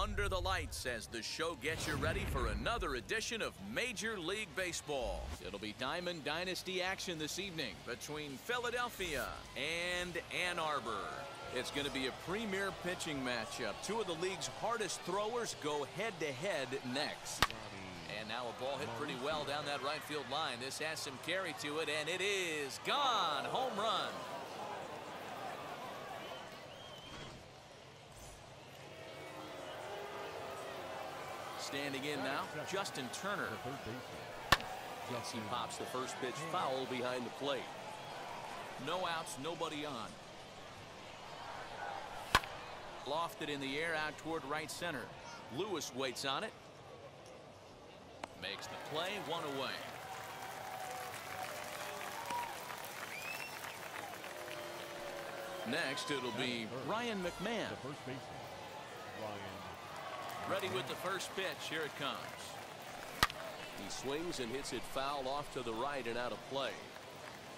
under the lights as the show gets you ready for another edition of Major League Baseball. It'll be Diamond Dynasty action this evening between Philadelphia and Ann Arbor. It's going to be a premier pitching matchup. Two of the league's hardest throwers go head-to-head -head next. And now a ball hit pretty well down that right field line. This has some carry to it, and it is gone. Home run. Standing in now, Justin Turner. Yes, he pops the first pitch foul behind the plate. No outs, nobody on. Lofted in the air out toward right center. Lewis waits on it. Makes the play, one away. Next, it'll be Ryan McMahon. The first baseman, Ryan. Ready with the first pitch. Here it comes. He swings and hits it foul off to the right and out of play.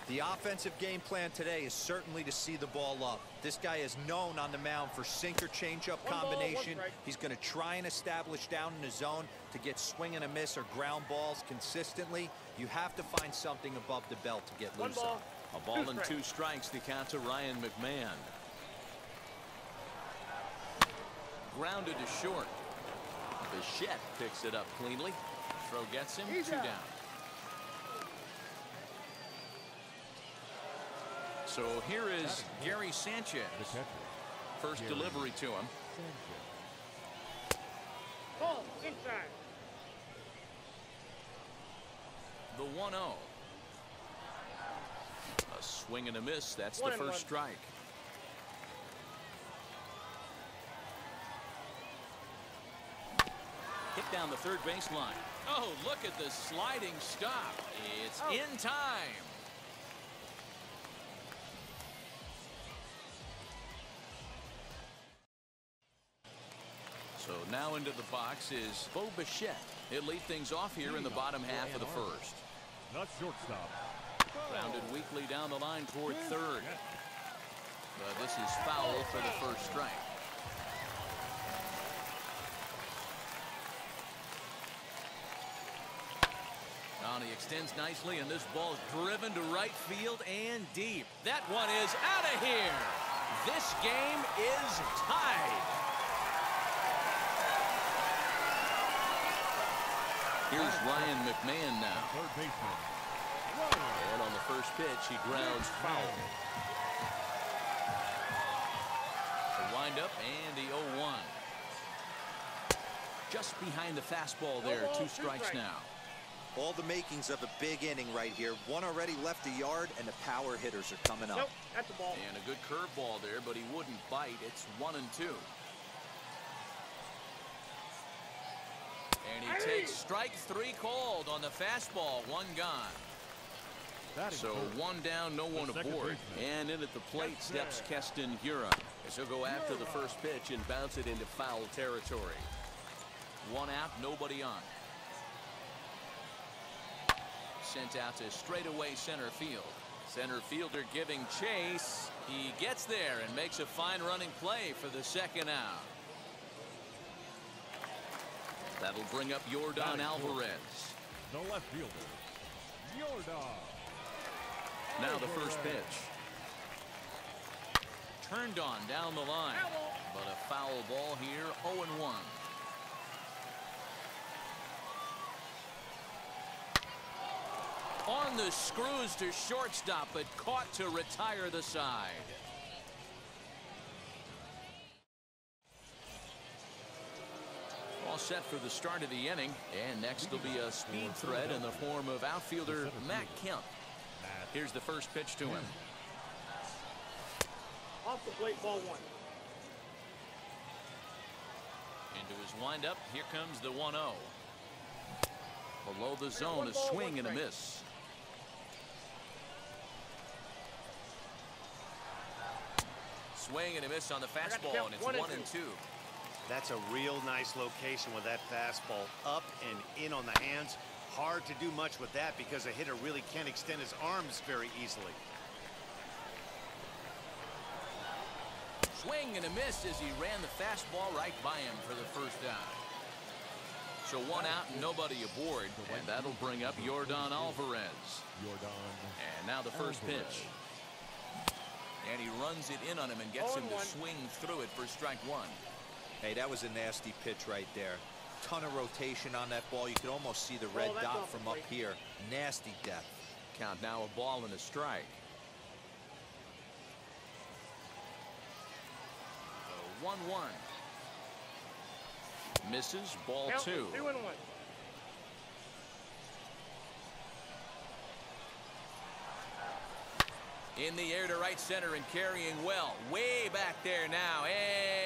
The offensive game plan today is certainly to see the ball up. This guy is known on the mound for sinker changeup combination. He's going to try and establish down in the zone to get swing and a miss or ground balls consistently. You have to find something above the belt to get loose on. A ball and two strikes the count to Ryan McMahon. Grounded to short. Bichette picks it up cleanly. Throw gets him two down. So here is Gary Sanchez. First Gary. delivery to him. Ball inside. The 1 0. A swing and a miss. That's One the first one. strike. Hit down the third baseline. Oh, look at the sliding stop. It's Oh. in time. So now into the box is Bo Bichette. He'll lead things off here in the bottom half of the first. Not shortstop. Rounded weakly down the line toward third. But this is foul for the first strike. On he extends nicely, and this ball is driven to right field and deep. That one is out of here. This game is tied. Here's Ryan McMahon now. Third baseman, Ryan. And on the first pitch, he grounds foul. The windup and the 0-1. Just behind the fastball there. Oh, two oh, two strikes strikes. now. All the makings of a big inning right here. One already left the yard, and the power hitters are coming up. Nope, that's the ball. And a good curveball there, but he wouldn't bite. It's one and two. And he takes strike three called on the fastball. One gone. Batting So third. one down, no one second aboard. And in at the plate steps Keston Hiura. As he'll go after the first pitch and bounce it into foul territory. One out, nobody on. Sent out to straightaway center field. Center fielder giving chase. He gets there and makes a fine running play for the second out. That'll bring up Yordan. Alvarez. The left fielder, Yordan. Now the first pitch. Turned on down the line. But a foul ball here, 0-1. On the screws to shortstop, but caught to retire the side. All set for the start of the inning. And next will be a speed threat in the form of outfielder Matt Kemp. Here's the first pitch to him. Off the plate, ball one. Into his windup, here comes the 1 0. Below the zone, a swing and a miss. Swing and a miss on the fastball, and it's one and 1 and 2. That's a real nice location with that fastball up and in on the hands. Hard to do much with that because a hitter really can't extend his arms very easily. swing and a miss as he ran the fastball right by him for the first out. So one out and nobody aboard, and that'll bring up Yordan Alvarez. And now the first pitch. And he runs it in on him and gets him to swing through it for strike one. Hey, that was a nasty pitch right there. Ton of rotation on that ball. You can almost see the red that's dot from up here. Nasty death. Count now a ball and a strike. The 1 1. Misses ball two. Two and one. In the air to right center and carrying well. Way back there now. And.